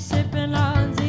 sipping on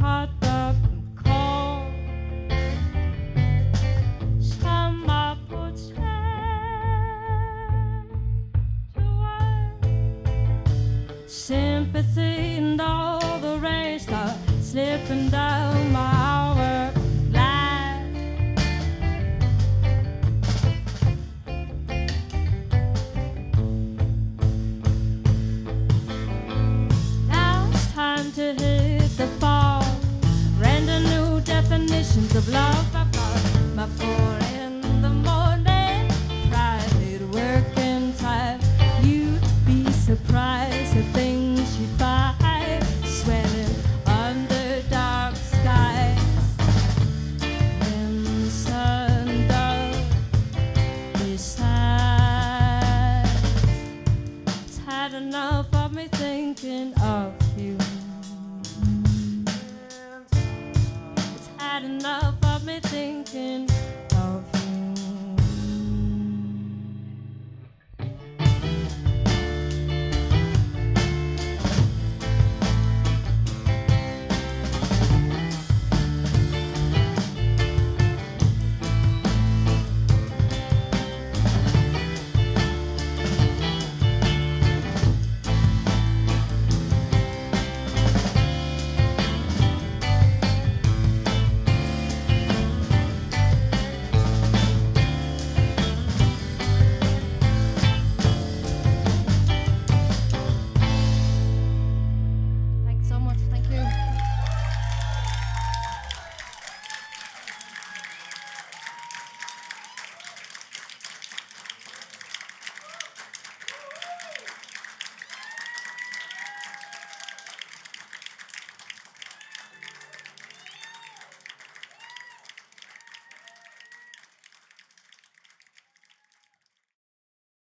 caught the call. Puts to. Sympathy and all the rest are slipping down my had enough of me thinking of you. It's had enough of me thinking